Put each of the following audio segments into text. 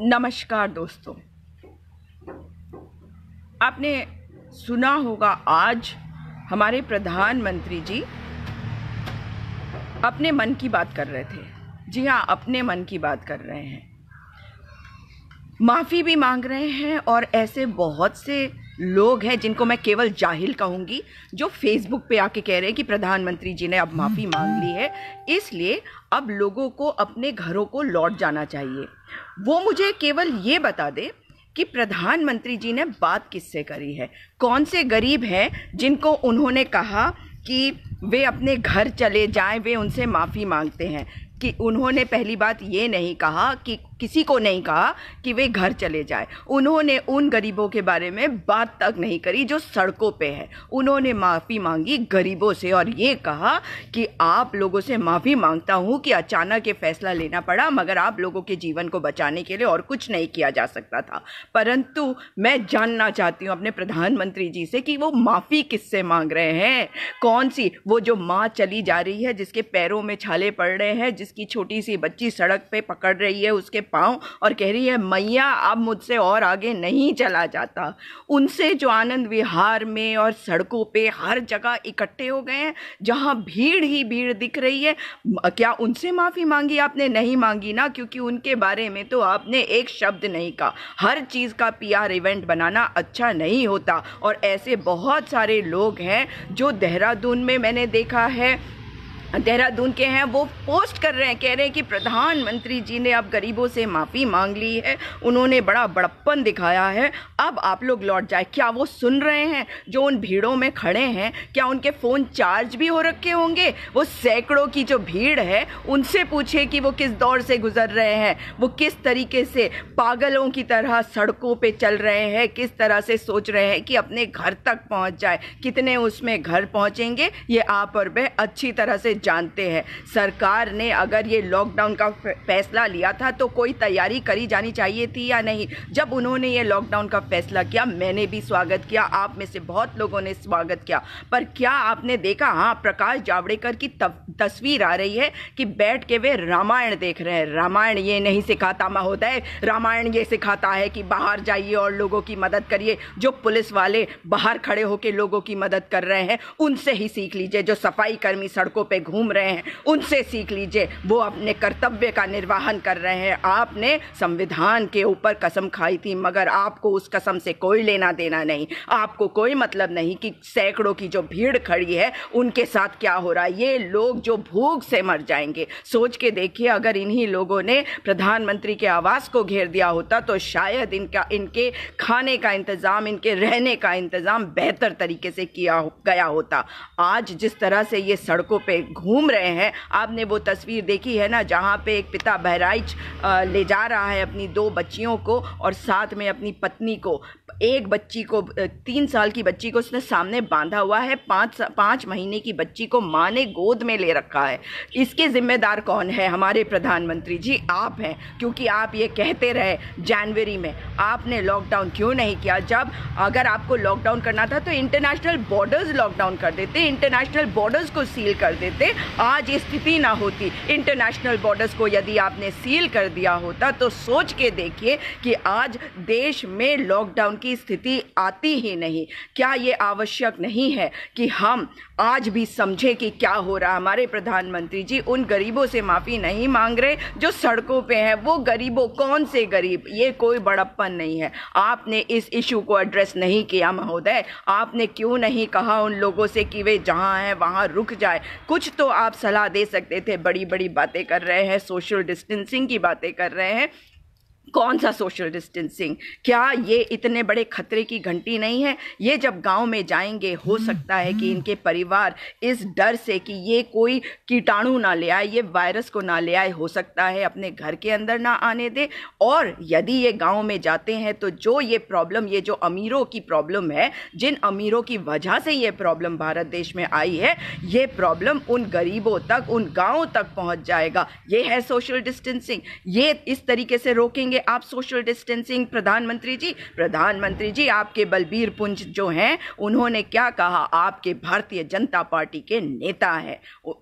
नमस्कार दोस्तों। आपने सुना होगा आज हमारे प्रधानमंत्री जी अपने मन की बात कर रहे थे। जी हाँ अपने मन की बात कर रहे हैं। माफ़ी भी मांग रहे हैं और ऐसे बहुत से लोग हैं जिनको मैं केवल जाहिल कहूँगी, जो फेसबुक पे आके कह रहे हैं कि प्रधानमंत्री जी ने अब माफ़ी मांग ली है। इसलिए अब लोगों को अपने घरों को लौट जाना चाहिए। वो मुझे केवल ये बता दे कि प्रधानमंत्री जी ने बात किससे करी है? कौन से गरीब हैं जिनको उन्होंने कहा कि वे अपने घर चले जाएँ, वे उनसे माफ़ी मांगते हैं? कि उन्होंने पहली बात ये नहीं कहा कि किसी को नहीं कहा कि वे घर चले जाए। उन्होंने उन गरीबों के बारे में बात तक नहीं करी जो सड़कों पे है। उन्होंने माफ़ी मांगी गरीबों से और ये कहा कि आप लोगों से माफ़ी माँगता हूँ कि अचानक ये फैसला लेना पड़ा, मगर आप लोगों के जीवन को बचाने के लिए और कुछ नहीं किया जा सकता था। परंतु मैं जानना चाहती हूँ अपने प्रधानमंत्री जी से कि वो माफ़ी किससे मांग रहे हैं? कौन सी? वो जो माँ चली जा रही है, जिसके पैरों में छाले पड़ रहे हैं, जिसकी छोटी सी बच्ची सड़क पर पकड़ रही है, उसके पाँव और कह रही है, मैया, अब मुझसे और आगे नहीं चला जाता। उनसे जो आनंद विहार में और सड़कों पे हर जगह इकट्ठे हो गए हैं, जहाँ भीड़ ही भीड़ दिख रही है क्या उनसे माफ़ी मांगी आपने? नहीं मांगी ना, क्योंकि उनके बारे में तो आपने एक शब्द नहीं कहा। हर चीज़ का पीआर इवेंट बनाना अच्छा नहीं होता और ऐसे बहुत सारे लोग हैं जो देहरादून में मैंने देखा है। देहरादून के हैं, वो पोस्ट कर रहे हैं, कह रहे हैं कि प्रधानमंत्री जी ने अब गरीबों से माफ़ी मांग ली है, उन्होंने बड़ा बड़प्पन दिखाया है। अब आप लोग लौट जाए, क्या वो सुन रहे हैं? जो उन भीड़ों में खड़े हैं, क्या उनके फ़ोन चार्ज भी हो रखे होंगे? वो सैकड़ों की जो भीड़ है, उनसे पूछे कि वो किस दौर से गुजर रहे हैं, वो किस तरीके से पागलों की तरह सड़कों पर चल रहे हैं, किस तरह से सोच रहे हैं कि अपने घर तक पहुँच जाए, कितने उसमें घर पहुँचेंगे? ये आप और वह अच्छी तरह से जानते हैं। सरकार ने अगर ये लॉकडाउन का फैसला लिया था तो कोई तैयारी करी जानी चाहिए थी या नहीं? जब उन्होंने ये लॉकडाउन का फैसला किया, मैंने भी स्वागत किया, आप में से बहुत लोगों ने स्वागत किया। पर क्या आपने देखा? हाँ प्रकाश जावड़ेकर की तस्वीर आ रही है कि बैठ के वे रामायण देख रहे हैं। रामायण ये नहीं सिखाता महोदय, रामायण ये सिखाता है कि बाहर जाइए और लोगों की मदद करिए। जो पुलिस वाले बाहर खड़े होकर लोगों की मदद कर रहे हैं, उनसे ही सीख लीजिए। जो सफ़ाई कर्मी सड़कों पर रहे हैं, उनसे सीख लीजिए। वो अपने कर्तव्य का निर्वाहन कर रहे हैं। आपने संविधान के ऊपर कसम खाई थी, मगर आपको उस कसम से कोई लेना देना नहीं। आपको कोई मतलब नहीं कि सैकड़ों की जो भीड़ खड़ी है, उनके साथ क्या हो रहा है। ये लोग जो भूख से मर जाएँगे। सोच के देखिए, अगर इन्हीं लोगों ने प्रधानमंत्री के आवास को घेर दिया होता तो शायद इनका, इनके खाने का इंतज़ाम, इनके रहने का इंतज़ाम बेहतर तरीके से किया गया होता। आज जिस तरह से ये सड़कों पे घूम रहे हैं। आपने वो तस्वीर देखी है ना, जहाँ पे एक पिता बहराइच ले जा रहा है अपनी दो बच्चियों को और साथ में अपनी पत्नी को। एक बच्ची को तीन साल की बच्ची को उसने सामने बांधा हुआ है। पाँच पाँच महीने की बच्ची को माँ ने गोद में ले रखा है। इसके जिम्मेदार कौन है? हमारे प्रधानमंत्री जी, आप हैं, क्योंकि आप ये कहते रहे जनवरी में, आपने लॉकडाउन क्यों नहीं किया? जब अगर आपको लॉकडाउन करना था तो इंटरनेशनल बॉर्डर्स लॉकडाउन कर देते, इंटरनेशनल बॉर्डर्स को सील कर देते। आज स्थिति ना होती। इंटरनेशनल बॉर्डर्स को यदि आपने सील कर दिया होता तो सोच के देखिए कि आज देश में लॉकडाउन की स्थिति आती ही नहीं। क्या ये आवश्यक नहीं है कि हम आज भी समझें कि क्या हो रहा हमारे प्रधानमंत्री जी, उन गरीबों से माफ़ी नहीं मांग रहे, जो सड़कों पे हैं, वो गरीबों, कौन से गरीब? ये कोई बड़प्पन नहीं है। आपने इस इशू को एड्रेस नहीं किया, महोदय। आपने क्यों नहीं कहा उन लोगों से कि वे जहाँ हैं, वहाँ रुक जाए? कुछ तो आप सलाह दे सकते थे बड़ी बड़ी बातें कर रहे हैं सोशल डिस्टेंसिंग की बातें कर रहे हैं। कौन सा सोशल डिस्टेंसिंग क्या ये इतने बड़े खतरे की घंटी नहीं है? ये जब गाँव में जाएँगे हो सकता है कि इनके परिवार इस डर से कि ये कोई कीटाणु ना ले आए ये वायरस को ना ले आए हो सकता है अपने घर के अंदर ना आने दे। और यदि ये गाँव में जाते हैं तो जो ये प्रॉब्लम ये जो अमीरों की प्रॉब्लम है जिन अमीरों की वजह से ये प्रॉब्लम भारत देश में आई है ये प्रॉब्लम उन गरीबों तक उन गाँव तक पहुँच जाएगा। ये है सोशल डिस्टेंसिंग ये इस तरीके से रोकेंगे करेंगे आप सोशल डिस्टेंसिंग प्रधानमंत्री जी। प्रधानमंत्री जी आपके बलबीर पुंज जो हैं उन्होंने क्या कहा? आपके भारतीय जनता पार्टी के नेता हैं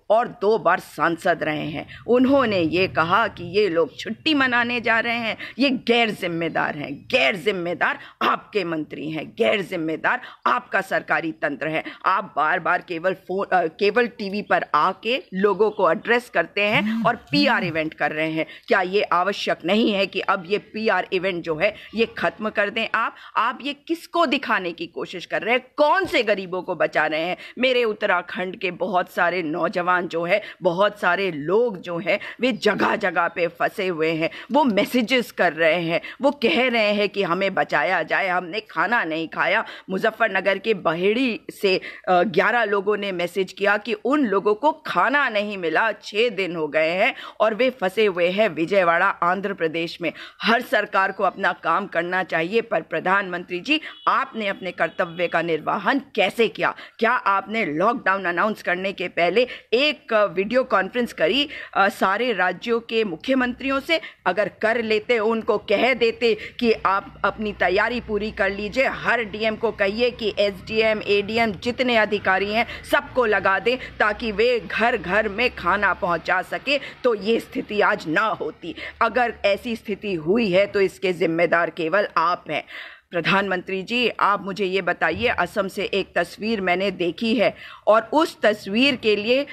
और दो बार सांसद रहे हैं। उन्होंने ये कहा कि ये लोग छुट्टी मनाने जा रहे हैं। ये गैर जिम्मेदार हैं। गैर जिम्मेदार आपके मंत्री हैं। गैर जिम्मेदार आपका सरकारी तंत्र है। आप बार बार केवल फ़ोन केवल टीवी पर आके लोगों को एड्रेस करते हैं और पीआर इवेंट कर रहे हैं। क्या ये आवश्यक नहीं है कि अब ये पीआर इवेंट जो है, ये खत्म कर दें आप। आप ये किसको दिखाने की कोशिश कर रहे हैं? कौन से गरीबों को बचा रहे हैं? मेरे उत्तराखंड के बहुत सारे नौजवान जो है, बहुत सारे लोग जो है, वे जगह जगह पे फंसे हुए हैं। वो मैसेजेस कर रहे हैं। वो कह रहे हैं कि हमें बचाया जाए। हमने खाना नहीं खाया। मुजफ्फरनगर के बहेड़ी से ग्यारह लोगों ने मैसेज किया कि उन लोगों को खाना नहीं मिला। छः दिन हो गए हैं और वे फंसे हुए हैं विजयवाड़ा, आंध्र प्रदेश में। हर सरकार को अपना काम करना चाहिए पर प्रधानमंत्री जी आपने अपने कर्तव्य का निर्वाहन कैसे किया? क्या आपने लॉकडाउन अनाउंस करने के पहले एक वीडियो कॉन्फ्रेंस करी आ, सारे राज्यों के मुख्यमंत्रियों से? अगर कर लेते उनको कह देते कि आप अपनी तैयारी पूरी कर लीजिए हर डीएम को कहिए कि एसडीएम एडीएम जितने अधिकारी हैं सबको लगा दें ताकि वे घर घर में खाना पहुँचा सके तो ये स्थिति आज ना होती। अगर ऐसी स्थिति हुई है तो इसके जिम्मेदार केवल आप हैं। प्रधानमंत्री जी, आप मुझे ये बताइए, असम से एक तस्वीर मैंने देखी है और उस तस्वीर के लिए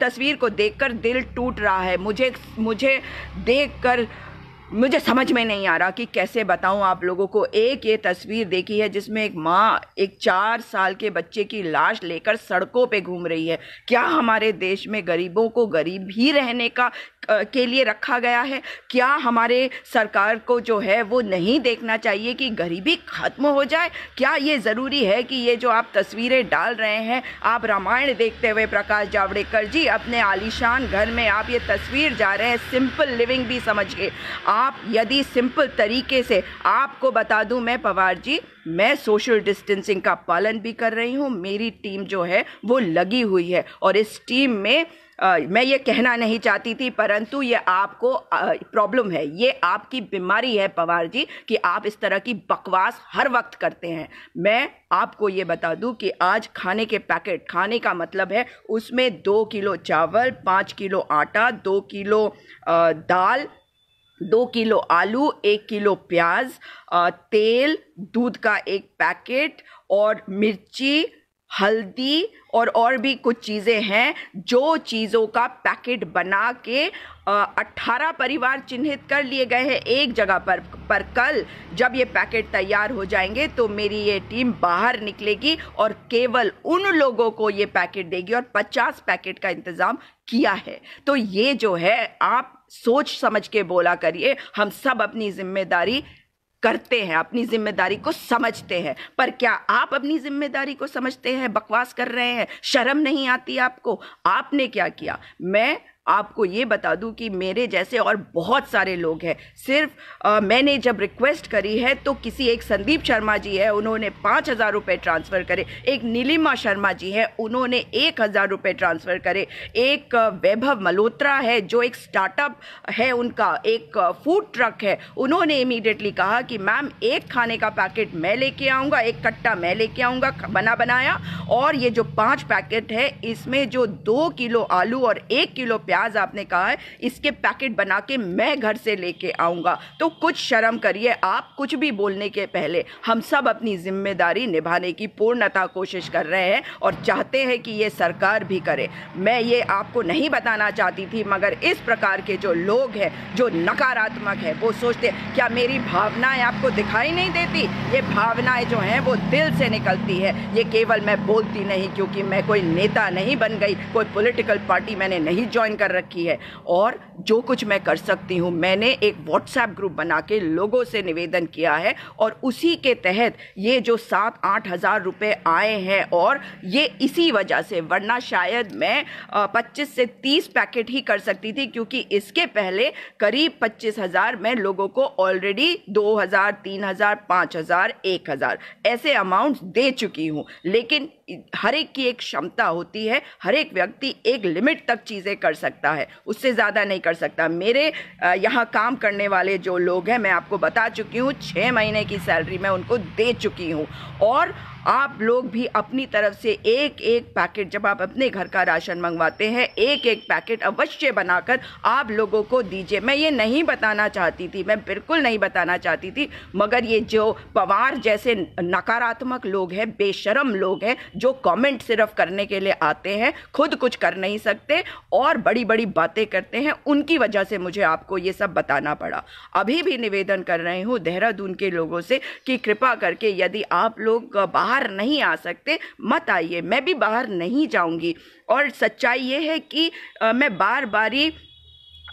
तस्वीर को देखकर दिल टूट रहा है। मुझे मुझे देखकर मुझे समझ में नहीं आ रहा कि कैसे बताऊँ आप लोगों को। एक ये तस्वीर देखी है जिसमें एक माँ एक चार साल के बच्चे की लाश लेकर सड़कों पे घूम रही है। क्या हमारे देश में गरीबों को गरीब ही रहने का के लिए रखा गया है? क्या हमारे सरकार को जो है वो नहीं देखना चाहिए कि गरीबी खत्म हो जाए? क्या ये ज़रूरी है कि ये जो आप तस्वीरें डाल रहे हैं, आप रामायण देखते हुए प्रकाश जावड़ेकर जी, अपने आलीशान घर में आप ये तस्वीर जा रहे हैं, सिंपल लिविंग भी समझ के आप यदि सिंपल तरीके से आपको बता दूँ मैं पवार जी मैं सोशल डिस्टेंसिंग का पालन भी कर रही हूँ मेरी टीम जो है वो लगी हुई है और इस टीम में आ, मैं ये कहना नहीं चाहती थी परंतु ये आपको प्रॉब्लम है। ये आपकी बीमारी है पवार जी कि आप इस तरह की बकवास हर वक्त करते हैं। मैं आपको ये बता दूँ कि आज खाने के पैकेट खाने का मतलब है उसमें दो किलो चावल पाँच किलो आटा दो किलो आ, दाल दो किलो आलू, एक किलो प्याज तेल, दूध का एक पैकेट और मिर्ची, हल्दी और और भी कुछ चीज़ें हैं जो चीज़ों का पैकेट बना के अट्ठारह परिवार चिन्हित कर लिए गए हैं एक जगह पर पर कल। जब ये पैकेट तैयार हो जाएँगे तो मेरी ये टीम बाहर निकलेगी और केवल उन लोगों को ये पैकेट देगी और 50 पैकेट का इंतज़ाम किया है। तो ये जो है, आप सोच समझ के बोला करिए। हम सब अपनी ज़िम्मेदारी करते हैं, अपनी ज़िम्मेदारी को समझते हैं। पर क्या आप अपनी ज़िम्मेदारी को समझते हैं, बकवास कर रहे हैं? शर्म नहीं आती आपको? आपने क्या किया? मैं आपको ये बता दूँ कि मेरे जैसे और बहुत सारे लोग हैं। सिर्फ़ आ, मैंने जब रिक्वेस्ट करी है तो किसी एक संदीप शर्मा जी है उन्होंने पाँच हज़ार रुपये ट्रांसफ़र करे। एक नीलिमा शर्मा जी है उन्होंने एक हज़ार रुपये ट्रांसफ़र करे। एक वैभव मल्होत्रा है जो एक स्टार्टअप है उनका एक फ़ूड ट्रक है। उन्होंने इमीडिएटली कहा कि मैम एक खाने का पैकेट मैं लेके आऊँगा एक कट्टा मैं लेके आऊँगा बना बनाया। और ये जो पाँच पैकेट है इसमें जो दो किलो आलू और एक किलो आपने कहा है, इसके पैकेट बना के मैं घर से लेके आऊँगा। तो कुछ शर्म करिए, आप कुछ भी बोलने के पहले हम सब अपनी ज़िम्मेदारी निभाने की पूर्णता कोशिश कर रहे हैं और चाहते हैं कि ये सरकार भी करे। मैं ये आपको नहीं बताना चाहती थी, मगर इस प्रकार के जो लोग हैं, जो नकारात्मक है, वो सोचते, क्या मेरी भावनाएँ आपको दिखाई नहीं देती? ये भावनाएँ जो हैं, वो दिल से निकलती है। ये केवल मैं बोलती नहीं, क्योंकि मैं कोई नेता नहीं बन गई, कोई पॉलिटिकल पार्टी मैंने नहीं ज्वाइन कर रखी है। और जो कुछ मैं कर सकती हूँ, मैंने एक व्हाट्सएप ग्रुप बना के लोगों से निवेदन किया है और उसी के तहत ये जो सात आठ हज़ार रुपये आए हैं और ये इसी वजह से, वरना शायद मैं पच्चीस से तीस पैकेट ही कर सकती थी क्योंकि इसके पहले करीब पच्चीस हज़ार मैं लोगों को ऑलरेडी दो हज़ार, तीन हज़ार, पाँच हज़ार, एक हज़ार ऐसे अमाउंट्स दे चुकी हूँ। लेकिन हर एक की एक क्षमता होती है, हर एक व्यक्ति एक लिमिट तक चीज़ें कर सकते सकता है, उससे ज़्यादा नहीं कर सकता। मेरे यहाँ काम करने वाले जो लोग हैं, मैं आपको बता चुकी हूँ छः महीने की सैलरी मैं उनको दे चुकी हूँ। और आप लोग भी अपनी तरफ़ से एक एक पैकेट जब आप अपने घर का राशन मंगवाते हैं एक एक पैकेट अवश्य बनाकर आप लोगों को दीजिए। मैं ये नहीं बताना चाहती थी, मैं बिल्कुल नहीं बताना चाहती थी, मगर ये जो पवार जैसे नकारात्मक लोग हैं, बेशरम लोग हैं, जो कमेंट सिर्फ़ करने के लिए आते हैं, खुद कुछ कर नहीं सकते और बड़ी बड़ी बातें करते हैं, उनकी वजह से मुझे आपको ये सब बताना पड़ा। अभी भी निवेदन कर रही हूँ देहरादून के लोगों से कि कृपा करके यदि आप लोग बाहर बाहर नहीं आ सकते मत आइए मैं भी बाहर नहीं जाऊँगी। और सच्चाई ये है कि आ, मैं बार बारी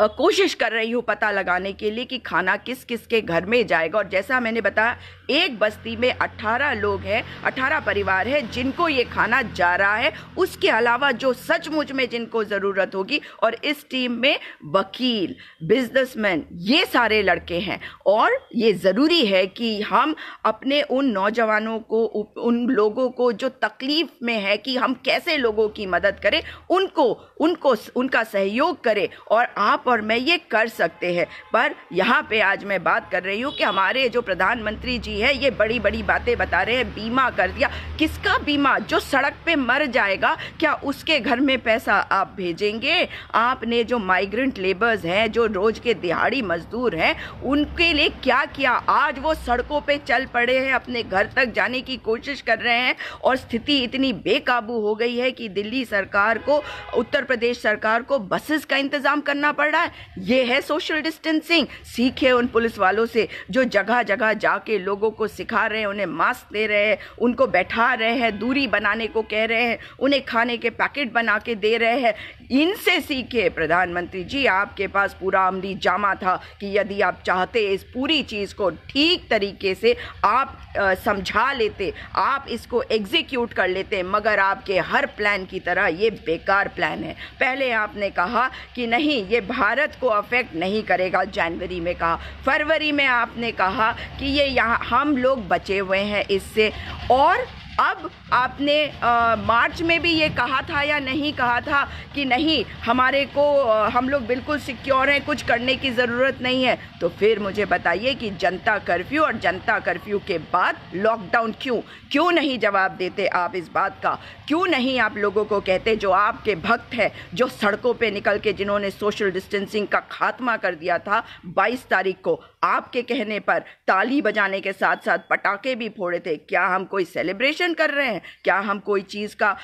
कोशिश कर रही हूँ पता लगाने के लिए कि खाना किस किस के घर में जाएगा। और जैसा मैंने बताया, एक बस्ती में 18 लोग हैं 18 परिवार हैं जिनको ये खाना जा रहा है। उसके अलावा जो सचमुच में जिनको ज़रूरत होगी और इस टीम में वकील, बिजनेसमैन, ये सारे लड़के हैं। और ये ज़रूरी है कि हम अपने उन नौजवानों को, उन लोगों को जो तकलीफ़ में है कि हम कैसे लोगों की मदद करें, उनको उनको, उनका सहयोग करें। और आप और मैं ये कर सकते हैं। पर यहाँ पे आज मैं बात कर रही हूँ कि हमारे जो प्रधानमंत्री जी है, ये बड़ी बड़ी बातें बता रहे हैं, बीमा कर दिया। किसका बीमा? जो सड़क पे मर जाएगा, क्या उसके घर में पैसा आप भेजेंगे? आपने जो माइग्रेंट लेबर्स हैं, जो रोज के दिहाड़ी मजदूर हैं, उनके लिए क्या किया? आज वो सड़कों पे चल पड़े हैं, अपने घर तक जाने की कोशिश कर रहे हैं और स्थिति इतनी बेकाबू हो गई है कि दिल्ली सरकार को, उत्तर प्रदेश सरकार को बसेस का इंतज़ाम करना पड़ रहा रहा है। ये है सोशल डिस्टेंसिंग सीखे उन पुलिस वालों से जो जगह जगह जाके लोगों को सिखा रहे हैं, उन्हें मास्क दे रहे हैं, उनको बैठा रहे हैं, दूरी बनाने को कह रहे हैं, उन्हें खाने के पैकेट बना के दे रहे हैं। इनसे सीखे। प्रधानमंत्री जी, आपके पास पूरा अमली जामा था कि यदि आप चाहते इस पूरी चीज़ को ठीक तरीके से आप समझा लेते, आप इसको एग्जीक्यूट कर लेते, मगर आपके हर प्लान की तरह ये बेकार प्लान है। पहले आपने कहा कि नहीं, ये भारत को अफेक्ट नहीं करेगा, जनवरी में कहा। फरवरी में आपने कहा कि ये यहाँ, हम लोग बचे हुए हैं इससे। और अब आपने आ, मार्च में भी ये कहा था या नहीं कहा था कि नहीं हमारे को आ, हम लोग बिल्कुल सिक्योर हैं कुछ करने की ज़रूरत नहीं है तो फिर मुझे बताइए कि जनता कर्फ्यू और जनता कर्फ्यू के बाद लॉकडाउन क्यों? क्यों नहीं जवाब देते आप इस बात का? क्यों नहीं आप लोगों को कहते जो आपके भक्त है जो सड़कों पे निकल के जिन्होंने सोशल डिस्टेंसिंग का खात्मा कर दिया था 22 तारीख को आपके कहने पर ताली बजाने के साथ साथ पटाखे भी फोड़े थे क्या हम कोई सेलिब्रेशन कर रहे हैं। क्या हम कोई चीज़ का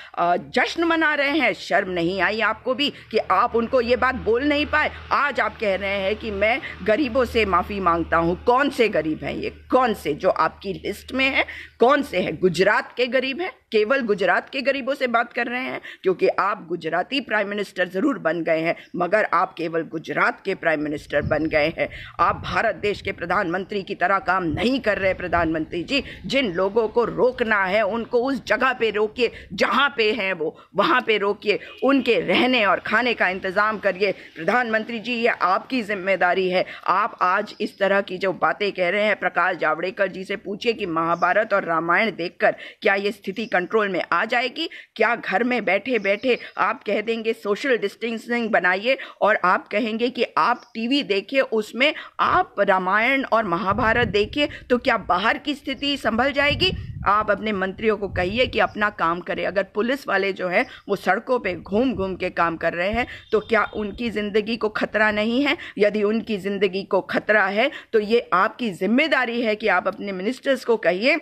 जश्न मना रहे हैं? शर्म नहीं आई आपको भी कि आप उनको ये बात बोल नहीं पाए? आज आप कह रहे हैं कि मैं गरीबों से माफ़ी माँगता हूँ। कौन से गरीब हैं ये? कौन से जो आपकी लिस्ट में है? कौन से हैं? गुजरात के गरीब हैं? केवल गुजरात के गरीबों से बात कर रहे हैं? क्योंकि आप गुजराती प्राइम मिनिस्टर ज़रूर बन गए हैं, मगर आप केवल गुजरात के प्राइम मिनिस्टर बन गए हैं। आप भारत देश के प्रधानमंत्री की तरह काम नहीं कर रहे, प्रधानमंत्री जी। जिन लोगों को रोकना है उनको उस जगह पे रोकिए, जहाँ पे हैं वो, वहाँ पे रोकिए, उनके रहने और खाने का इंतज़ाम करिए। प्रधानमंत्री जी, ये आपकी ज़िम्मेदारी है। आप आज इस तरह की जो बातें कह रहे हैं, प्रकाश जावड़ेकर जी से पूछिए कि महाभारत और रामायण देखकर क्या ये स्थिति कंट्रोल में आ जाएगी? क्या घर में बैठे बैठे आप कह देंगे सोशल डिस्टेंसिंग बनाइए और आप कहेंगे कि आप टीवी देखिए, उसमें आप रामायण और महाभारत देखिए तो क्या बाहर की स्थिति संभल जाएगी? आप अपने मंत्रियों को कहिए कि अपना काम करें। अगर पुलिस वाले जो है, वो सड़कों पे घूम घूम के काम कर रहे हैं तो क्या उनकी ज़िंदगी को खतरा नहीं है? यदि उनकी ज़िंदगी को खतरा है तो ये आपकी ज़िम्मेदारी है कि आप अपने मिनिस्टर्स को कहिए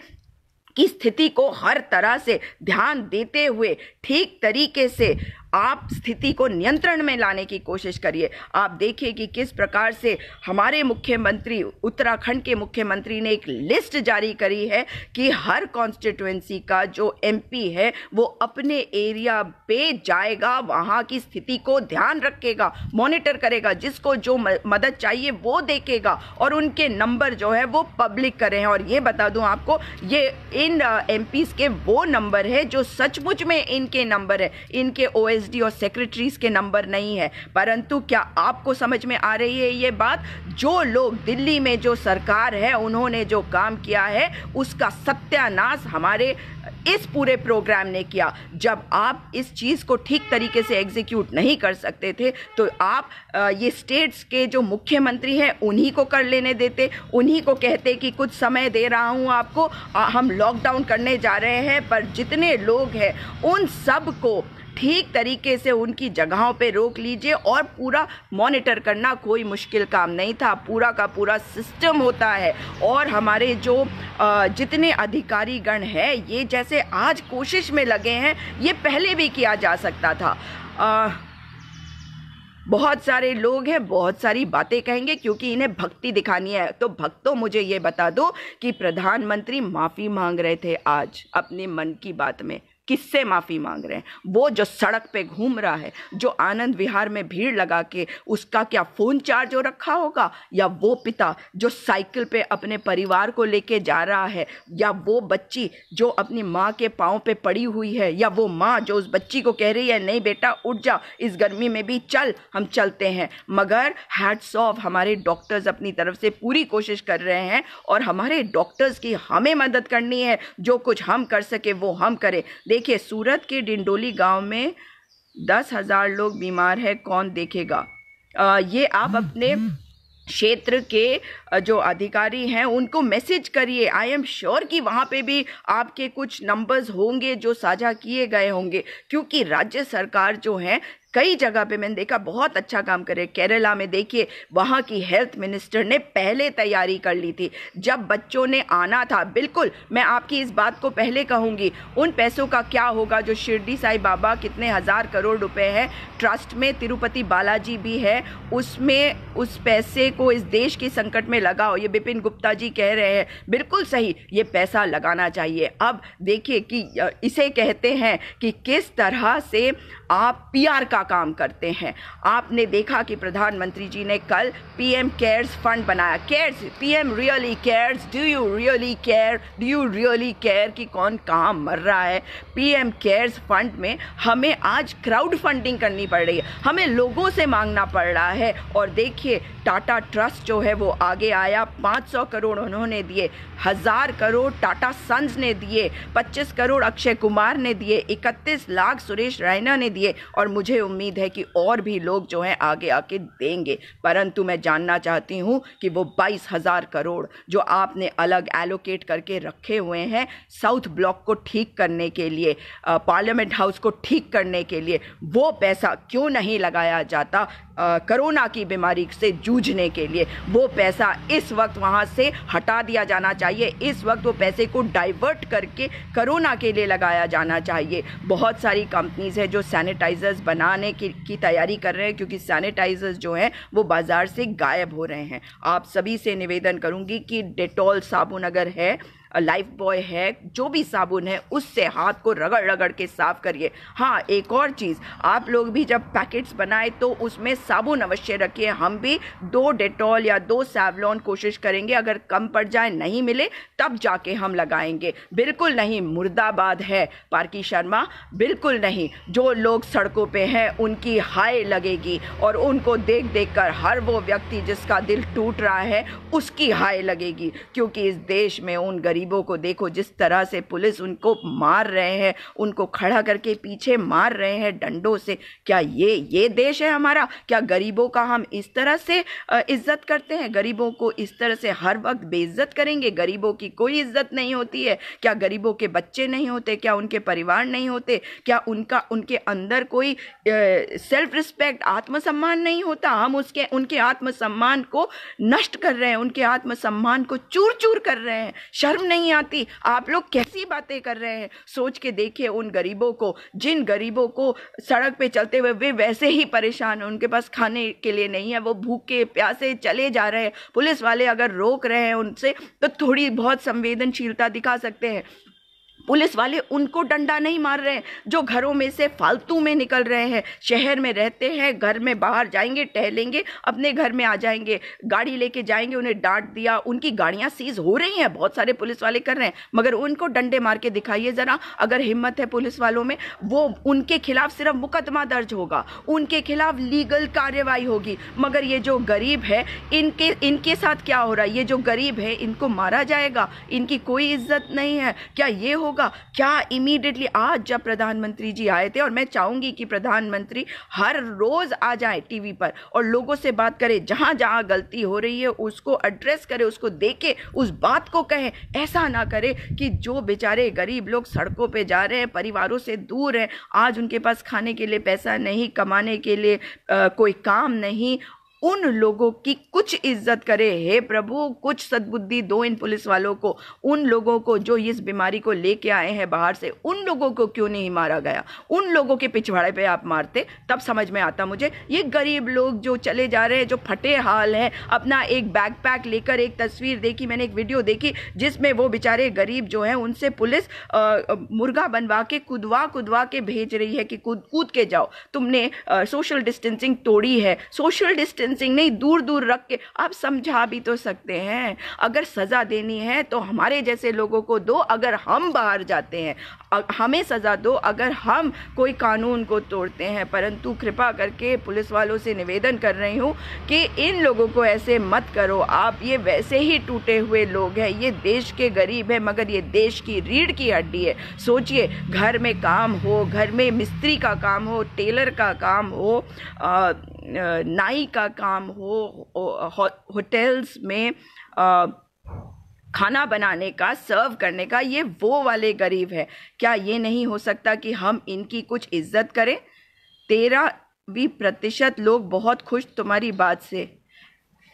की स्थिति को हर तरह से ध्यान देते हुए, ठीक तरीके से आप स्थिति को नियंत्रण में लाने की कोशिश करिए। आप देखिए कि किस प्रकार से हमारे मुख्यमंत्री, उत्तराखंड के मुख्यमंत्री ने एक लिस्ट जारी करी है कि हर कॉन्स्टिट्युएंसी का जो एमपी है, वो अपने एरिया पे जाएगा, वहाँ की स्थिति को ध्यान रखेगा मॉनिटर करेगा, जिसको जो मदद चाहिए वो देखेगा और उनके नंबर जो है वो पब्लिक करें। और ये बता दूँ आपको, ये इन एम के वो नंबर है जो सचमुच में इनके नंबर है। इनके ओएस पीएचडी और सेक्रेटरीज के नंबर नहीं है। परंतु क्या आपको समझ में आ रही है ये बात? जो लोग दिल्ली में जो सरकार है, उन्होंने जो काम किया है, उसका सत्यानाश हमारे इस पूरे प्रोग्राम ने किया। जब आप इस चीज़ को ठीक तरीके से एग्जीक्यूट नहीं कर सकते थे तो आप ये स्टेट्स के जो मुख्यमंत्री हैं, उन्हीं को कर लेने देते। उन्हीं को कहते कि कुछ समय दे रहा हूँ आपको हम लॉकडाउन करने जा रहे हैं, पर जितने लोग हैं, उन सबको ठीक तरीके से उनकी जगहों पे रोक लीजिए और पूरा मॉनिटर करना कोई मुश्किल काम नहीं था। पूरा का पूरा सिस्टम होता है और हमारे जो जितने अधिकारी गण हैं ये जैसे आज कोशिश में लगे हैं ये पहले भी किया जा सकता था। आ, बहुत सारे लोग हैं बहुत सारी बातें कहेंगे क्योंकि इन्हें भक्ति दिखानी है। तो भक्तों मुझे ये बता दो कि प्रधानमंत्री माफ़ी मांग रहे थे आज अपने मन की बात में। किससे माफ़ी मांग रहे हैं? वो जो सड़क पे घूम रहा है, जो आनंद विहार में भीड़ लगा के उसका क्या फ़ोन चार्ज हो रखा होगा? या वो पिता जो साइकिल पे अपने परिवार को लेके जा रहा है, या वो बच्ची जो अपनी माँ के पाँव पे पड़ी हुई है, या वो माँ जो उस बच्ची को कह रही है, नहीं बेटा, उठ जा, इस गर्मी में भी चल, हम चलते हैं। मगर हैट्स ऑफ़ हमारे डॉक्टर्स अपनी तरफ़ से पूरी कोशिश कर रहे हैं, और हमारे डॉक्टर्स की हमें मदद करनी है, जो कुछ हम कर सके, वो हम करें। देखिए सूरत के डिंडोली गाँव में दस हज़ार लोग बीमार है कौन देखेगा? आ, ये आप अपने क्षेत्र के जो अधिकारी हैं उनको मैसेज करिए। आई एम श्योर कि वहाँ पे भी आपके कुछ नंबर्स होंगे जो साझा किए गए होंगे क्योंकि राज्य सरकार जो है कई जगह पे मैंने देखा, बहुत अच्छा काम करे। केरला में देखिए, वहाँ की हेल्थ मिनिस्टर ने पहले तैयारी कर ली थी। जब बच्चों ने आना था, बिल्कुल, मैं आपकी इस बात को पहले कहूँगी, उन पैसों का क्या होगा जो शिरडी साई बाबा कितने हज़ार करोड़ रुपए है ट्रस्ट में तिरुपति बालाजी भी है, उसमें, उस पैसे को इस देश के संकट में लगाओ, ये बिपिन गुप्ता जी कह रहे हैं। बिल्कुल सही, ये पैसा लगाना चाहिए। अब देखिए कि इसे कहते हैं कि किस तरह से आप पीआर का काम करते हैं। आपने देखा कि प्रधानमंत्री जी ने कल पीएम केयर्स फंड बनाया। Cares PM really cares do you really care do you really care कि कौन कहाँ मर रहा है? पीएम केयर्स फंड में हमें आज क्राउड फंडिंग करनी पड़ रही है। हमें लोगों से मांगना पड़ रहा है। और देखिए टाटा ट्रस्ट जो है वो आगे आया। 500 करोड़ उन्होंने दिए। हज़ार करोड़ टाटा सन्स ने दिए। 25 करोड़ अक्षय कुमार ने दिए। 31 लाख सुरेश रैना ने दिए और मुझे उम्मीद है कि और भी लोग जो हैं आगे आके देंगे। परंतु मैं जानना चाहती हूँ कि वो बाईस हज़ार करोड़ जो आपने अलग एलोकेट करके रखे हुए हैं साउथ ब्लॉक को ठीक करने के लिए पार्लियामेंट हाउस को ठीक करने के लिए, वो पैसा क्यों नहीं लगाया जाता? कोरोना की बीमारी से जूझने के लिए वो पैसा इस वक्त वहाँ से हटा दिया जाना चाहिए। इस वक्त वो पैसे को डाइवर्ट करके कोरोना के लिए लगाया जाना चाहिए। बहुत सारी कंपनीज़ है जो सैनिटाइजर्स बनाने की, की तैयारी कर रहे हैं क्योंकि सैनिटाइजर्स जो हैं वो बाज़ार से गायब हो रहे हैं। आप सभी से निवेदन करूँगी कि डेटॉल साबुन अगर है लाइफ बॉय है, जो भी साबुन है, उससे हाथ को रगड़ रगड़ के साफ़ करिए। हाँ एक और चीज़, आप लोग भी जब पैकेट्स बनाए तो उसमें साबुन अवश्य रखिए। हम भी दो डेटॉल या दो सैवलॉन कोशिश करेंगे, अगर कम पड़ जाए, नहीं मिले, तब जाके हम लगाएँगे। बिल्कुल नहीं, मुर्दाबाद है, पार्की शर्मा, बिल्कुल नहीं। जो लोग सड़कों पे हैं, उनकी हाय लगेगी, और उनको देख देख कर हर वो व्यक्ति जिसका दिल टूट रहा है, उसकी हाय लगेगी, क्योंकि इस देश में उन गरीब गरीबों को देखो, जिस तरह से पुलिस उनको मार रहे हैं, उनको खड़ा करके पीछे मार रहे हैं डंडों से। क्या ये ये देश है हमारा? क्या गरीबों का हम इस तरह से इज़्ज़त करते हैं? गरीबों को इस तरह से हर वक्त बेइज्जत करेंगे? गरीबों की कोई इज़्ज़त नहीं होती है। क्या गरीबों के बच्चे नहीं होते? क्या उनके परिवार नहीं होते? क्या उनका, उनके अंदर कोई सेल्फ रिस्पेक्ट आत्मसम्मान नहीं होता? हम उसके, उनके आत्मसम्मान को नष्ट कर रहे हैं, उनके आत्मसम्मान को चूर चूर कर रहे हैं। शर्म नहीं आती। आप लोग कैसी बातें कर रहे हैं? सोच के देखिए उन गरीबों को। जिन गरीबों को सड़क पे चलते हुए वे वैसे ही परेशान हैं। उनके पास खाने के लिए नहीं है। वो भूखे प्यासे चले जा रहे हैं। पुलिस वाले अगर रोक रहे हैं उनसे तो थोड़ी बहुत संवेदनशीलता दिखा सकते हैं। पुलिस वाले उनको डंडा नहीं मार रहे हैं, जो घरों में से फालतू में निकल रहे हैं। शहर में रहते हैं, घर में बाहर जाएँगे, टहलेंगे, अपने घर में आ जाएँगे, गाड़ी लेके जाएँगे, उन्हें डांट दिया, उनकी गाड़ियाँ सीज हो रही हैं, बहुत सारे पुलिस वाले कर रहे हैं, मगर उनको डंडे मार के दिखाइए ज़रा, अगर हिम्मत है पुलिस वालों में, वो उनके खिलाफ सिर्फ़ मुकदमा दर्ज होगा, उनके खिलाफ लीगल कार्यवाही होगी। मगर ये जो गरीब है, इनके इनके साथ क्या हो रहा है? ये जो गरीब है, इनको मारा जाएगा? इनकी कोई इज़्ज़त नहीं है। क्या ये होगा? होगा? क्या इमीडिएटली आज जब प्रधानमंत्री जी आए थे और मैं चाहूँगी कि प्रधानमंत्री हर रोज आ जाए टीवी पर और लोगों से बात करें जहाँ जहाँ गलती हो रही है उसको एड्रेस करे उसको देखे उस बात को कहें। ऐसा ना करे कि जो बेचारे गरीब लोग सड़कों पर जा रहे हैं परिवारों से दूर हैं आज उनके पास खाने के लिए पैसा नहीं कमाने के लिए आ, कोई काम नहीं उन लोगों की कुछ इज़्ज़त करे। हे प्रभु, कुछ सद्बुद्धि दो इन पुलिस वालों को, उन लोगों को जो इस बीमारी को लेके आए हैं बाहर से, उन लोगों को क्यों नहीं मारा गया? उन लोगों के पिछवाड़े पे आप मारते, तब समझ में आता मुझे, ये गरीब लोग जो चले जा रहे हैं, जो फटे हाल हैं, अपना एक बैग पैक लेकर एक तस्वीर देखी, मैंने एक वीडियो देखी, जिसमें वो बेचारे गरीब जो हैं, उनसे पुलिस मुर्गा बनवा के, कुदवा कुदवा के भेज रही है कि कूद कूद के जाओ। तुमने सोशल डिस्टेंसिंग तोड़ी है। सोशल डिस्टेंस डिस्टेंसिंग नहीं दूर दूर रख के। आप समझा भी तो सकते हैं। अगर सज़ा देनी है तो हमारे जैसे लोगों को दो अगर हम बाहर जाते हैं। हमें सज़ा दो अगर हम कोई कानून को तोड़ते हैं। परंतु कृपा करके पुलिस वालों से निवेदन कर रही हूँ कि इन लोगों को ऐसे मत करो। आप ये वैसे ही टूटे हुए लोग हैं। ये देश के गरीब है मगर ये देश की रीढ़ की हड्डी है। सोचिए घर में काम हो घर में मिस्त्री का काम हो टेलर का काम हो आ, नाई का काम हो होटल्स में खाना बनाने का सर्व करने का, ये वो वाले गरीब है। क्या ये नहीं हो सकता कि हम इनकी कुछ इज़्ज़त करें? तेरह भी प्रतिशत लोग बहुत खुश तुम्हारी बात से।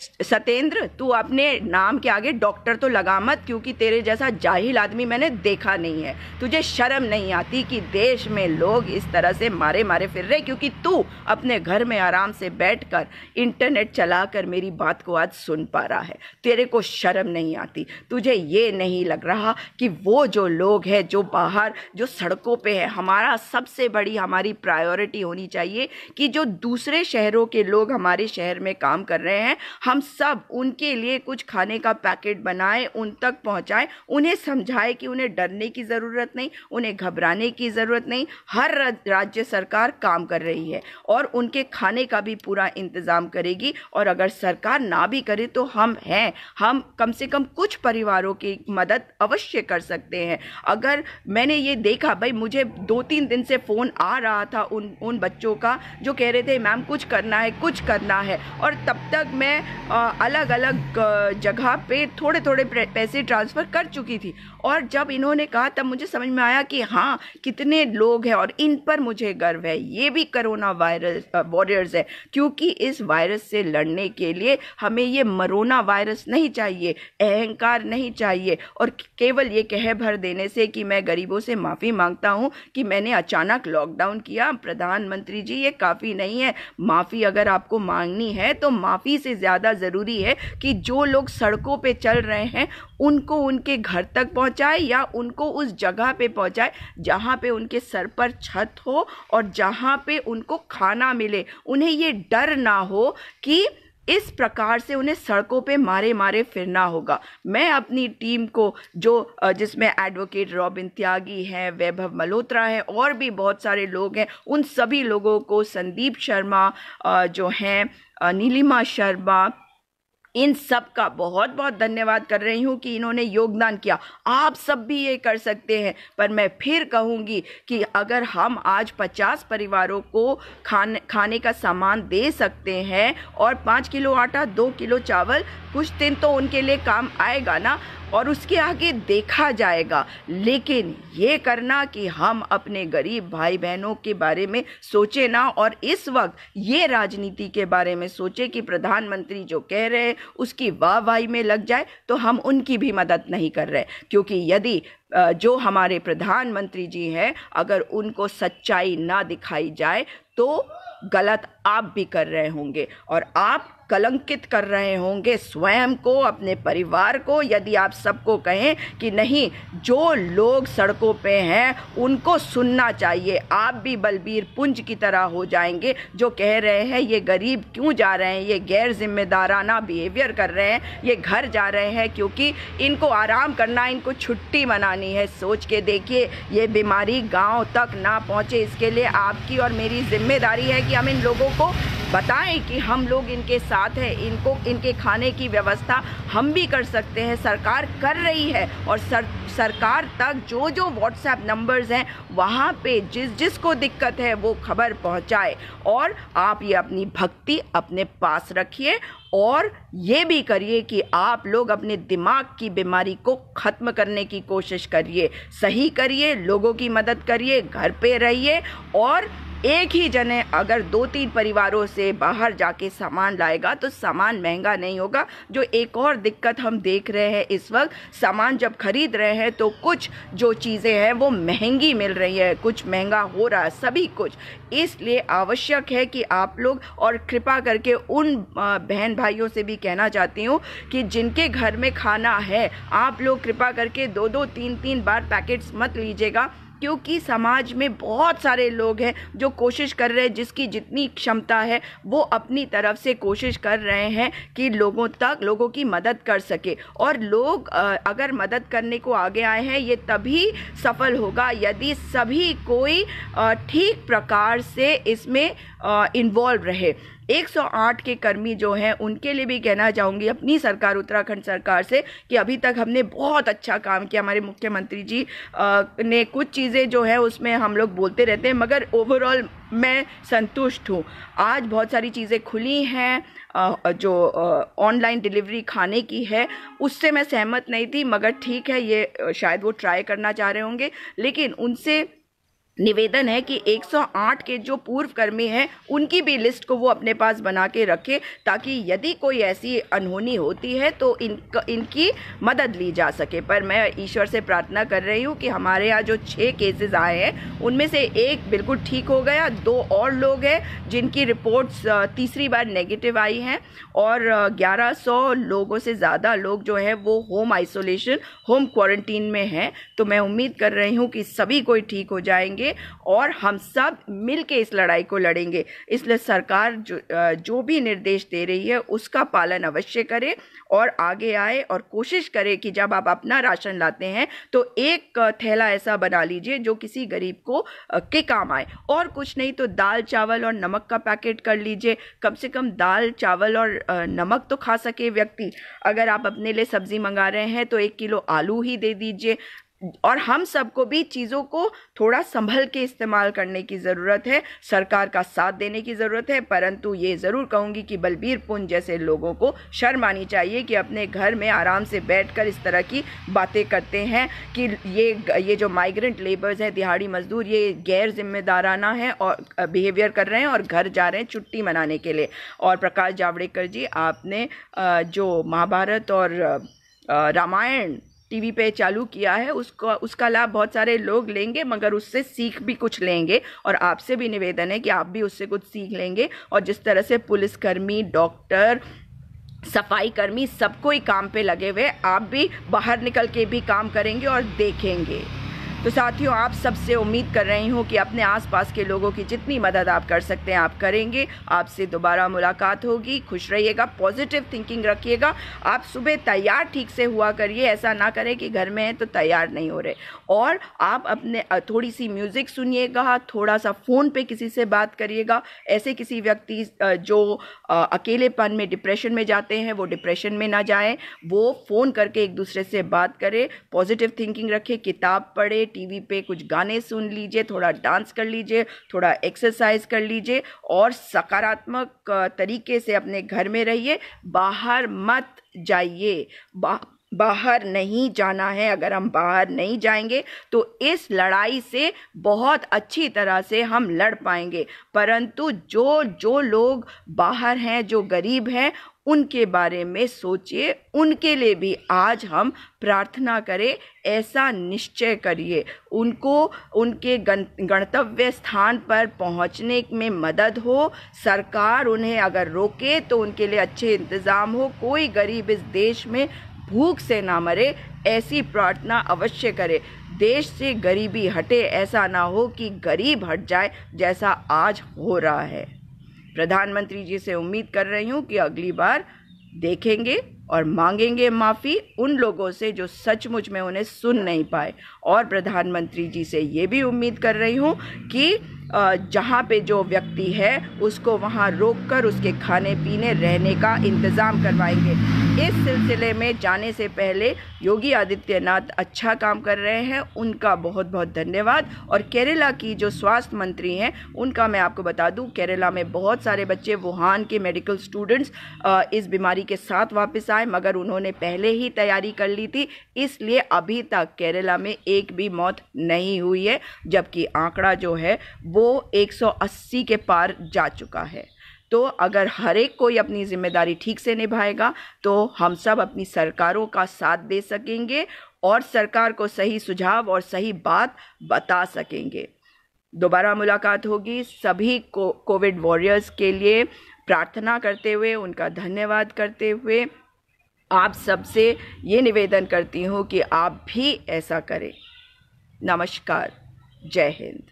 सतेंद्र, तू अपने नाम के आगे डॉक्टर तो लगा मत, क्योंकि तेरे जैसा जाहिल आदमी मैंने देखा नहीं है। तुझे शर्म नहीं आती कि देश में लोग इस तरह से मारे मारे फिर रहे? क्योंकि तू अपने घर में आराम से बैठकर इंटरनेट चलाकर मेरी बात को आज सुन पा रहा है। तेरे को शर्म नहीं आती। तुझे ये नहीं लग रहा कि वो जो लोग हैं, जो बाहर, जो सड़कों पे है, हमारा सबसे बड़ी हमारी प्रायोरिटी होनी चाहिए कि जो दूसरे शहरों के लोग हमारे शहर में काम कर रहे हैं हम सब उनके लिए कुछ खाने का पैकेट बनाएँ, उन तक पहुंचाएँ, उन्हें समझाएँ कि उन्हें डरने की ज़रूरत नहीं, उन्हें घबराने की ज़रूरत नहीं। हर राज्य सरकार काम कर रही है और उनके खाने का भी पूरा इंतज़ाम करेगी और अगर सरकार ना भी करे तो हम हैं। हम कम से कम कुछ परिवारों की मदद अवश्य कर सकते हैं। अगर मैंने ये देखा, भाई मुझे दो तीन दिन से फ़ोन आ रहा था उन उन बच्चों का, जो कह रहे थे, मैम कुछ करना है, कुछ करना है। और तब तक मैं अलग अलग जगह पे थोड़े थोड़े पैसे ट्रांसफ़र कर चुकी थी। और जब इन्होंने कहा, तब मुझे समझ में आया कि हाँ कितने लोग हैं और इन पर मुझे गर्व है। ये भी करोना वायरस वॉरियर्स है। क्योंकि इस वायरस से लड़ने के लिए हमें ये मरोना वायरस नहीं चाहिए, अहंकार नहीं चाहिए। और केवल ये कह भर देने से कि मैं गरीबों से माफ़ी माँगता हूँ कि मैंने अचानक लॉकडाउन किया। प्रधानमंत्री जी, ये काफ़ी नहीं है। माफ़ी अगर आपको मांगनी है तो माफ़ी से ज़्यादा ज़रूरी है कि जो लोग सड़कों पे चल रहे हैं, उनको उनके घर तक पहुँचाए या उनको उस जगह पे पहुँचाए जहाँ पे उनके सर पर छत हो और जहाँ पे उनको खाना मिले। उन्हें ये डर ना हो कि इस प्रकार से उन्हें सड़कों पे मारे मारे फिरना होगा। मैं अपनी टीम को जो जिसमें एडवोकेट रॉबिन त्यागी हैं, वैभव मल्होत्रा हैं, और भी बहुत सारे लोग हैं, उन सभी लोगों को संदीप शर्मा जो हैं नीलिमा शर्मा इन सब का बहुत बहुत धन्यवाद कर रही हूँ कि इन्होंने योगदान किया। आप सब भी ये कर सकते हैं, पर मैं फिर कहूँगी कि अगर हम आज पचास परिवारों को खाने खाने का सामान दे सकते हैं और पाँच किलो आटा, दो किलो चावल, कुछ दिन तो उनके लिए काम आएगा ना और उसके आगे देखा जाएगा। लेकिन ये करना कि हम अपने गरीब भाई बहनों के बारे में सोचे ना और इस वक्त ये राजनीति के बारे में सोचे कि प्रधानमंत्री जो कह रहे हैं, उसकी वाह में लग जाए तो हम उनकी भी मदद नहीं कर रहे। क्योंकि यदि जो हमारे प्रधानमंत्री जी हैं, अगर उनको सच्चाई ना दिखाई जाए तो गलत आप भी कर रहे होंगे। और आप कलंकित कर रहे होंगे स्वयं को, अपने परिवार को, यदि आप सबको कहें कि नहीं, जो लोग सड़कों पे हैं, उनको सुनना चाहिए। आप भी बलबीर पुंज की तरह हो जाएँगे, जो कह रहे हैं, ये गरीब क्यों जा रहे हैं? ये गैर जिम्मेदाराना बिहेवियर कर रहे हैं, ये घर जा रहे हैं, क्योंकि इनको आराम करना, इनको छुट्टी मनानी है। सोच के देखिए, ये बीमारी गाँव तक ना पहुँचे। इसके लिए आपकी और मेरी ज़िम्मेदारी है कि हम इन लोगों को बताएँ कि हम लोग इनके साथ हैं, इनको, इनके खाने की व्यवस्था हम भी कर सकते हैं, सरकार कर रही है और सर, सरकार तक जो जो व्हाट्सएप नंबर्स हैं, वहाँ पे जिस, जिसको दिक्कत है वो खबर पहुँचाए और आप ये अपनी भक्ति अपने पास रखिए और ये भी करिए कि आप लोग अपने दिमाग की बीमारी को ख़त्म करने की कोशिश करिए, सही करिए, लोगों की मदद करिए, घर पे रहिए और एक ही जने अगर दो तीन परिवारों से बाहर जाके सामान लाएगा तो सामान महँगा नहीं होगा। जो एक और दिक्कत हम देख रहे हैं इस वक्त, सामान जब खरीद रहे हैं तो कुछ जो चीज़ें हैं, वो महँगी मिल रही है। कुछ महँगा हो रहा है, सभी कुछ। इसलिए आवश्यक है कि आप लोग, और कृपा करके उन बहन भाइयों से भी कहना चाहती हूँ कि जिनके घर में खाना है, आप लोग कृपा करके दो दो तीन तीन बार पैकेट्स मत लीजिएगा। क्योंकि समाज में बहुत सारे लोग हैं जो कोशिश कर रहे हैं, जिसकी जितनी क्षमता है, वो अपनी तरफ़ से कोशिश कर रहे हैं कि लोगों तक, लोगों की मदद कर सके। और लोग अगर मदद करने को आगे आए हैं, ये तभी सफल होगा यदि सभी कोई ठीक प्रकार से इसमें इन्वॉल्व रहे। 108 के कर्मी जो हैं, उनके लिए भी कहना चाहूँगी, अपनी सरकार, उत्तराखंड सरकार से, कि अभी तक हमने बहुत अच्छा काम किया। हमारे मुख्यमंत्री जी ने कुछ चीज़ें जो है, उसमें हम लोग बोलते रहते हैं, मगर ओवरऑल मैं संतुष्ट हूँ। आज बहुत सारी चीज़ें खुली हैं जो ऑनलाइन डिलीवरी खाने की है, उससे मैं सहमत नहीं थी, मगर ठीक है, ये शायद वो ट्राई करना चाह रहे होंगे, लेकिन उनसे निवेदन है कि 108 के जो पूर्व कर्मी हैं, उनकी भी लिस्ट को वो अपने पास बना के रखे ताकि यदि कोई ऐसी अनहोनी होती है तो इन इनकी मदद ली जा सके। पर मैं ईश्वर से प्रार्थना कर रही हूँ कि हमारे यहाँ जो छः केसेस आए हैं, उनमें से एक बिल्कुल ठीक हो गया। दो और लोग हैं जिनकी रिपोर्ट्स तीसरी बार नेगेटिव आई हैं और 1100 लोगों से ज़्यादा लोग जो है वो होम आइसोलेशन होम क्वारंटीन में हैं। तो मैं उम्मीद कर रही हूँ कि सभी कोई ठीक हो जाएँगे। और हम सब मिल इस लड़ाई को लड़ेंगे। इसलिए सरकार जो जो भी निर्देश दे रही है, उसका पालन अवश्य करे और आगे आए और कोशिश करे कि जब आप अपना राशन लाते हैं तो एक थैला ऐसा बना लीजिए जो किसी गरीब को के काम आए। और कुछ नहीं तो दाल, चावल और नमक का पैकेट कर लीजिए। कम से कम दाल, चावल और नमक तो खा सके व्यक्ति। अगर आप अपने लिए सब्ज़ी मंगा रहे हैं तो एक किलो आलू ही दे दीजिए। और हम सबको भी चीज़ों को थोड़ा संभल के इस्तेमाल करने की ज़रूरत है, सरकार का साथ देने की ज़रूरत है, परंतु ये ज़रूर कहूँगी कि बलबीर पुंज जैसे लोगों को शर्म आनी चाहिए कि अपने घर में आराम से बैठकर इस तरह की बातें करते हैं कि ये ये जो माइग्रेंट लेबर्स हैं, दिहाड़ी मजदूर, ये गैर जिम्मेदाराना है और बिहेवियर कर रहे हैं और घर जा रहे हैं छुट्टी मनाने के लिए। और प्रकाश जावड़ेकर जी, आपने जो महाभारत और रामायण टीवी पे चालू किया है, उसको, उसका लाभ बहुत सारे लोग लेंगे, मगर उससे सीख भी कुछ लेंगे और आपसे भी निवेदन है कि आप भी उससे कुछ सीख लेंगे। और जिस तरह से पुलिसकर्मी, डॉक्टर सफ़ाई कर्मी सबको ही काम पे लगे हुए आप भी बाहर निकल के भी काम करेंगे और देखेंगे। तो साथियों, आप सबसे उम्मीद कर रही हूँ कि अपने आसपास के लोगों की जितनी मदद आप कर सकते हैं, आप करेंगे। आपसे दोबारा मुलाकात होगी। खुश रहिएगा पॉजिटिव थिंकिंग रखिएगा। आप सुबह तैयार ठीक से हुआ करिए। ऐसा ना करें कि घर में है तो तैयार नहीं हो रहे। और आप अपने थोड़ी सी म्यूज़िक सुनिएगा थोड़ा सा फ़ोन पे किसी से बात करिएगा। ऐसे किसी व्यक्ति जो अकेलेपन में डिप्रेशन में जाते हैं, वो डिप्रेशन में ना जाएँ। वो फ़ोन करके एक दूसरे से बात करें। पॉजिटिव थिंकिंग रखें, किताब पढ़े टीवी पे कुछ गाने सुन लीजिए थोड़ा डांस कर लीजिए थोड़ा एक्सरसाइज कर लीजिए और सकारात्मक तरीके से अपने घर में रहिए। बाहर मत जाइए। बा, बाहर नहीं जाना है। अगर हम बाहर नहीं जाएँगे तो इस लड़ाई से बहुत अच्छी तरह से हम लड़ पाएँगे। परंतु जो जो लोग बाहर हैं जो गरीब हैं उनके बारे में सोचिए, उनके लिए भी आज हम प्रार्थना करें, ऐसा निश्चय करिए। उनको, उनके गणतव्य स्थान पर पहुँचने में मदद हो, सरकार उन्हें अगर रोके तो उनके लिए अच्छे इंतज़ाम हो, कोई गरीब इस देश में भूख से ना मरे, ऐसी प्रार्थना अवश्य करे। देश से गरीबी हटे, ऐसा ना हो कि गरीब हट जाए, जैसा आज हो रहा है। प्रधानमंत्री जी से उम्मीद कर रही हूँ कि अगली बार देखेंगे और मांगेंगे माफ़ी उन लोगों से जो सचमुच में उन्हें सुन नहीं पाए। और प्रधानमंत्री जी से ये भी उम्मीद कर रही हूँ कि जहाँ पे जो व्यक्ति है, उसको वहाँ रोक कर उसके खाने पीने रहने का इंतज़ाम करवाएँगे। इस सिलसिले में जाने से पहले योगी आदित्यनाथ अच्छा काम कर रहे हैं। उनका बहुत बहुत धन्यवाद। और केरला की जो स्वास्थ्य मंत्री हैं, उनका मैं आपको बता दूँ, केरला में बहुत सारे बच्चे वुहान के मेडिकल स्टूडेंट्स इस बीमारी के साथ वापस आए, मगर उन्होंने पहले ही तैयारी कर ली थी। इसलिए अभी तक केरला में एक भी मौत नहीं हुई है, जबकि आंकड़ा जो है, वो 180 के पार जा चुका है। तो अगर हर एक कोई अपनी ज़िम्मेदारी ठीक से निभाएगा तो हम सब अपनी सरकारों का साथ दे सकेंगे और सरकार को सही सुझाव और सही बात बता सकेंगे। दोबारा मुलाकात होगी। सभी को कोविड वॉरियर्स के लिए प्रार्थना करते हुए, उनका धन्यवाद करते हुए आप सबसे ये निवेदन करती हूँ कि आप भी ऐसा करें। नमस्कार। जय हिंद।